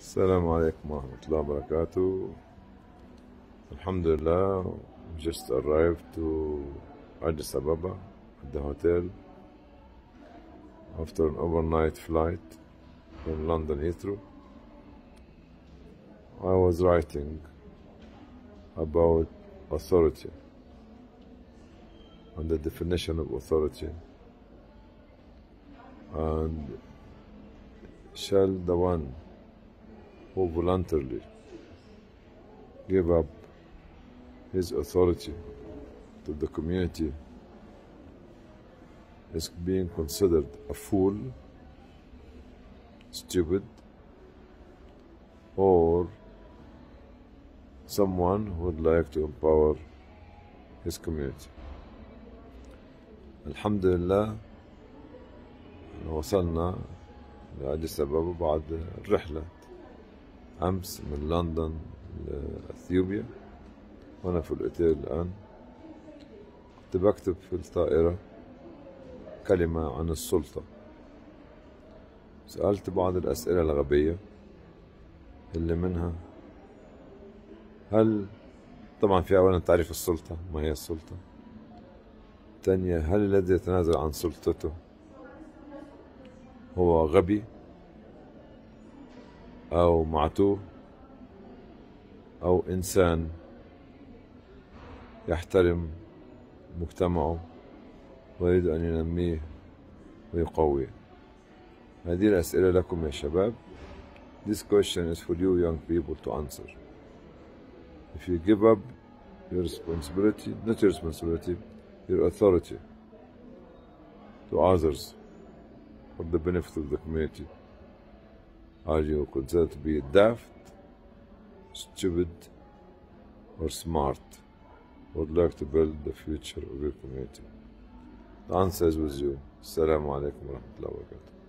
السلام عليكم ورحمة الله وبركاته Alhamdulillah we just arrived to Addis Ababa at the hotel after an overnight flight from London Heathrow I was writing about authority and the definition of authority and shall the one who voluntarily give up his authority to the community is being considered a fool, stupid, or someone who would like to empower his community. Alhamdulillah وصلنا لأديس أبابا بعد الرحلة أمس من لندن لأثيوبيا وأنا في الأوتيل الآن. كنت بكتب في الطائرة كلمة عن السلطة. سألت بعض الأسئلة الغبية اللي منها هل طبعا في أولا تعريف السلطة ما هي السلطة؟ ثانية هل الذي يتنازل عن سلطته هو غبي؟ أو معتوه أو إنسان يحترم مجتمعه ويريد أن ينميه ويقويه هذه الأسئلة لكم يا شباب This question is for you young people to answer If you give up your responsibility, not your responsibility, your authority to others for the benefit of the community, are you considered to be daft, stupid, or smart? Would like to build the future of your community? The answer is with you. Assalamu alaikum wa rahmatullahi wa barakatuh.